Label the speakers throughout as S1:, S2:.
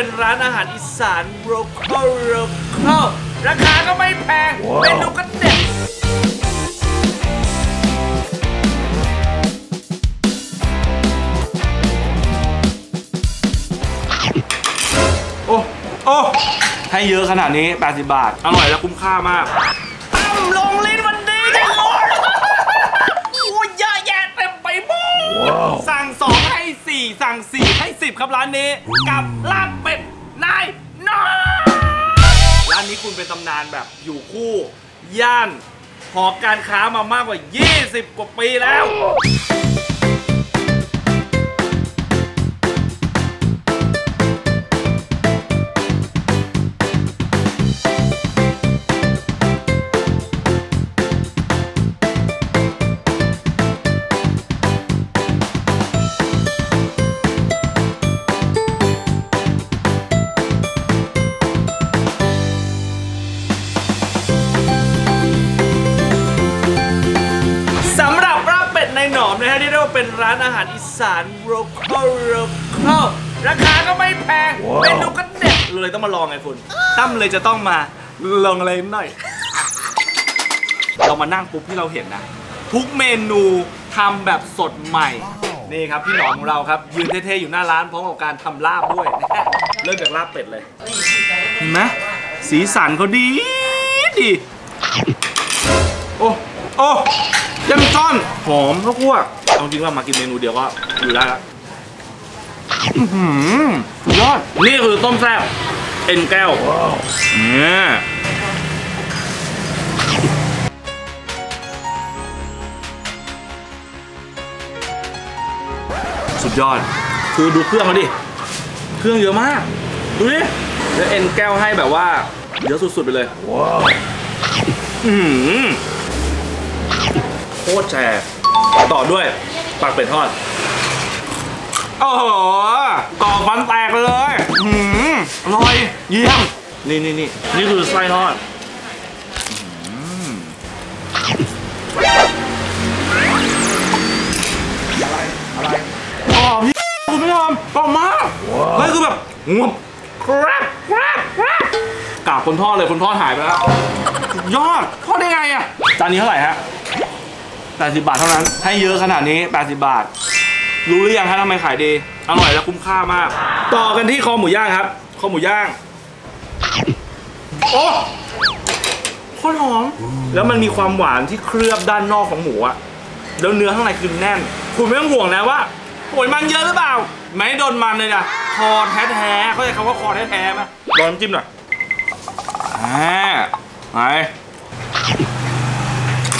S1: เป็นร้านอาหารอีสานโรคอลโรคอลราคาก็ไม่แพงเมนูก็เด็ดโอ้ โอ้ ให้เยอะขนาดนี้ 80 บาท อร่อยและคุ้มค่ามากตั้มลงลิ้นวันดีจังเลยโอ้ยเยอะแยะเต็มไปหมดสั่งสองให้สี่สั่งสี่ให้สิบครับร้านนี้ กับลาบ คุณเป็นตำนานแบบอยู่คู่ ย่านหอการค้ามามากกว่า 20 กว่าปีแล้ว มนะฮะที่เรียกว่าเป็นร้านอาหารอีสานโรคอลโรคอลราคาก็ไม่แพงเมนูก็เด็ดเลยต้องมาลองไงคุณตั้มเลยจะต้องมาลองอะไรหน่อย เรามานั่งปุ๊บที่เราเห็นนะ ทุกเมนูทำแบบสดใหม่นี่ครับพี่หนอมของเราครับยืนเท่ๆอยู่หน้าร้านพร้อมกับการทำลาบด้วยเริ่มจากลาบเป็ดเลยเห็นไหมสีสันเขาดีดีโอ้โอ้ ยำจ้อนหอมข้าวคั่วเอาจริงว่ามากินเมนูเดียวก็อยู่ได้แล้วอื้อหือสุดยอด นี่คือต้มแซ่บเอ็นแก้วเนี่ยสุดยอด คือดูเครื่องเขาดิ เครื่องเยอะมาก ดูดิแล้วเอ็นแก้วให้แบบว่าเยอะสุดๆไปเลยอือหือ โคตรแชร์ต่อด้วยปากเป็ดทอดโอ้โหกรอบฟันแตกไปเลยอื้อหืออร่อยเยี่ยมนี่นี่นี่นี่คือไส้ทอดอื้อหือกรอบพี่คุณผู้ชมกรอบมากเฮ้ยคือแบบงวบครับครับครับกราบคนทอดเลยคนทอดหายไปแล้วยอดทอดได้ไงอะจานนี้เท่าไหร่ฮะ 80 บาทเท่านั้น ให้เยอะขนาดนี้ 80 บาท รู้หรือยังฮะทำไมขายดี อร่อยและคุ้มค่ามาก ต่อกันที่คอหมูย่างครับ คอหมูย่าง โอ้โคตรหอม แล้วมันมีความหวานที่เคลือบด้านนอกของหมูอะแล้วเนื้อข้างในคือแน่น คุณไม่ต้องห่วงนะว่าโอยมันเยอะหรือเปล่า ไม่โดนมันเลยนะ คอแท้ๆเขาใจคำว่าคอแท้ๆไหมลองน้ำจิ้มหน่อยอ่าไป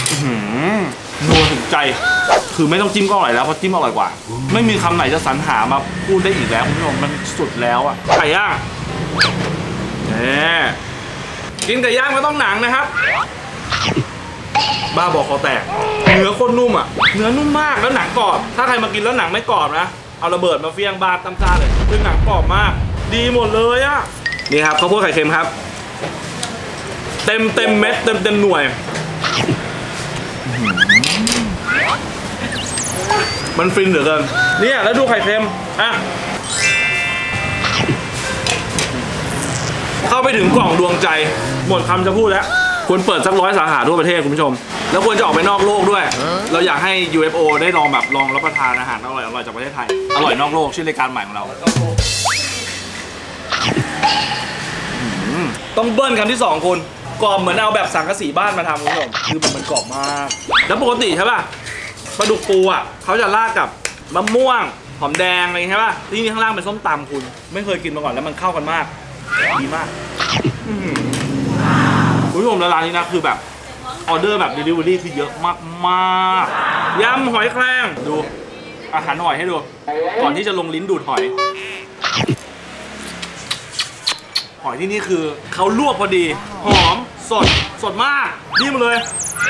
S1: อื้อหือนัว ถึงใจ คือไม่ต้องจิ้มก็อร่อยแล้วเพราะจิ้มอร่อยกว่า ไม่มีคำไหนจะสรรหามาพูดได้อีกแล้วคุณผู้ชมมันสุดแล้วอะไก่ย่างเนี่ยกินไก่ย่างก็ต้องหนังนะครับ บ้าบอกคอแตก เนื้อโคตรนุ่มอะ เนื้อนุ่มมากแล้วหนังกรอบ ถ้าใครมากินแล้วหนังไม่กรอบนะ เอาระเบิดมาเฟี้ยงบาดตำซาเลยคือหนังกรอบมาก ดีหมดเลยอะ นี่ครับข้าวโพดไข่เค็มครับ เต็มเต็มเม็ดเต็มเต็มหน่วย มันฟินเหลือเกินเนี่ยแล้วดูไข่เค็มอะเข้าไปถึงกล่องดวงใจ หมดคำจะพูดแล้วควรเปิดสักร้อยสาขาทั่วประเทศคุณผู้ชม แล้วควรจะออกไปนอกโลกด้วย เราอยากให้ UFO ได้ลองแบบลองรับประทานอาหารอร่อยอร่อยจากประเทศไทย อร่อยนอกโลกชื่อรายการใหม่ของเรา ต้องเบิ้ลคำที่สองคุณกรอบเหมือนเอาแบบสังกะสีบ้านมาทำคุณผู้ชมคือมันกรอบมาก แล้วปกติใช่ป่ะ ปลาดุกปูอะเขาจะราดกับมะม่วงหอมแดงอะไรใช่ป่ะที่นี่ข้างล่างเป็นส้มตำคุณ ไม่เคยกินมาก่อนแล้วมันเข้ากันมากดีมากอื้อหือคุณผู้ชมแล้วร้านนี้นะคือแบบออเดอร์แบบ Delivery คือเยอะมากมากๆยำหอยแครงดูอาหารหอยให้ดู ก่อนที่จะลงลิ้นดูดหอย หอยที่นี่คือเขาลวกพอดี หอมสดสดมากดีมาเลย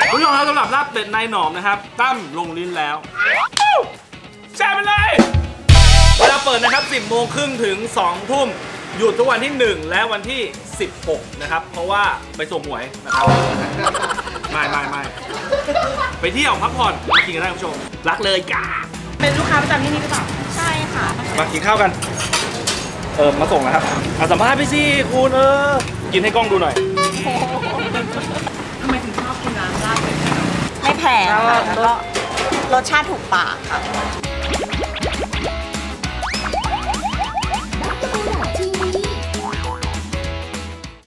S1: คุณผู้ชมครับสำหรับลาบเป็ดในหนอมนะครับ ตั้มลงลิ้นแล้วแชร์ไปเลยเวลาเปิดนะครับ 10โมงครึ่งถึง 2 ทุ่มหยุดทุกวันที่ 1 และวันที่ 16 นะครับ เพราะว่าไปส่งหวยนะครับ ไม่ไม่ไม่ไปเที่ยวพักผ่อนกินกันได้คุณผู้ชม รักเลยจ้า
S2: เป็นลูกค้าประจำที่นี่หรือเปล่า
S3: ใช่ค่ะ
S1: มากินข้าวกัน เออมาส่งนะครับอาสัมภาษณ์พี่ซี่คุณเออ กินให้กล้องดูหน่อย
S2: ไม่
S3: แพงแล้วก็รสชาติถูกปากค่ะ